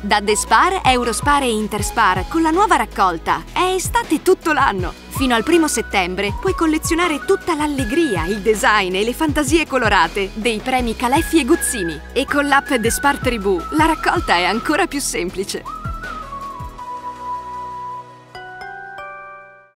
Da Despar, Eurospar e Interspar, con la nuova raccolta, è estate tutto l'anno. Fino al primo settembre puoi collezionare tutta l'allegria, il design e le fantasie colorate dei premi Caleffi e Guzzini. E con l'app Despar Tribù la raccolta è ancora più semplice.